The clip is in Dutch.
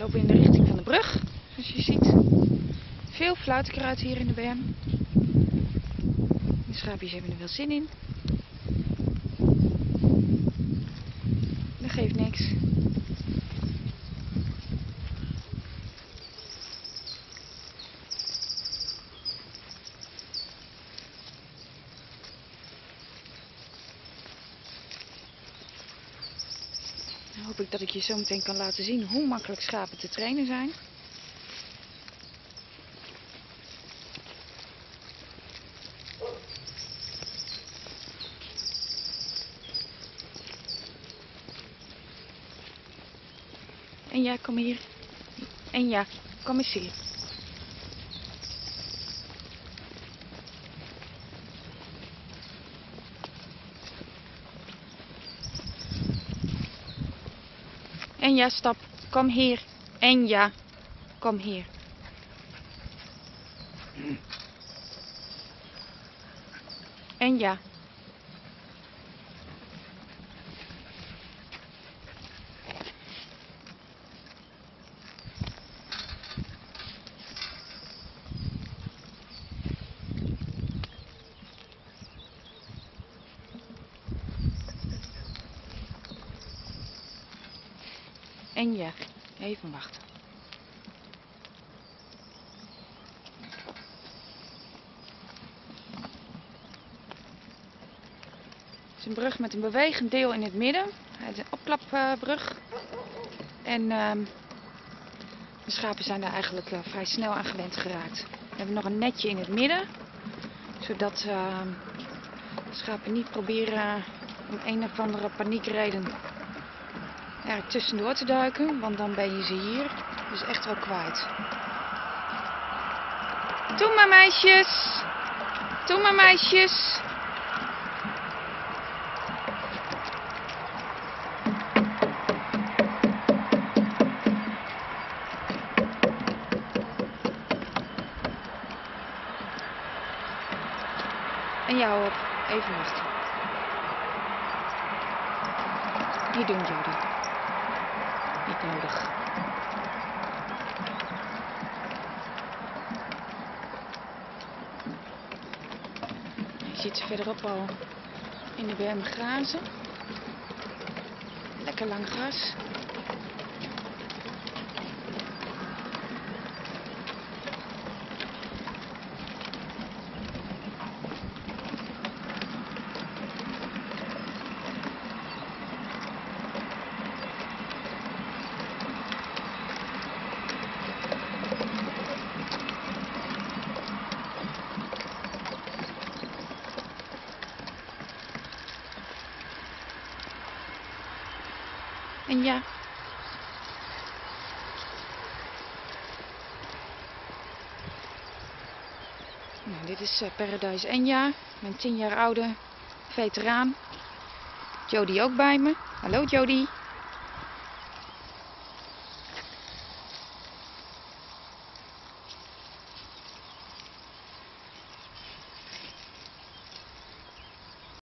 lopen in de richting van de brug, zoals je ziet. Veel fluitenkruid hier in de berm. De schaapjes hebben er wel zin in. Dat geeft niks. Dan hoop ik dat ik je zo meteen kan laten zien hoe makkelijk schapen te trainen zijn. En ja, kom hier. En ja, kom eens hier. En ja, stap. Kom hier. En ja, kom hier. En ja. En ja, even wachten. Het is een brug met een bewegend deel in het midden. Het is een opklapbrug. en ehm, de schapen zijn daar eigenlijk eh, vrij snel aan gewend geraakt. We hebben nog een netje in het midden. Zodat ehm, de schapen niet proberen om een of andere paniekreden er tussendoor te duiken, want dan ben je ze hier dus echt wel kwijt. Toe maar meisjes! Toe maar meisjes! En jou op, even wachten. Niet doen, Jody. Je ziet ze verderop al in de berm grazen. Lekker lang gras. En ja. Nou, dit is uh, Paradise Enja, mijn 10 jaar oude veteraan. Jody ook bij me. Hallo Jody.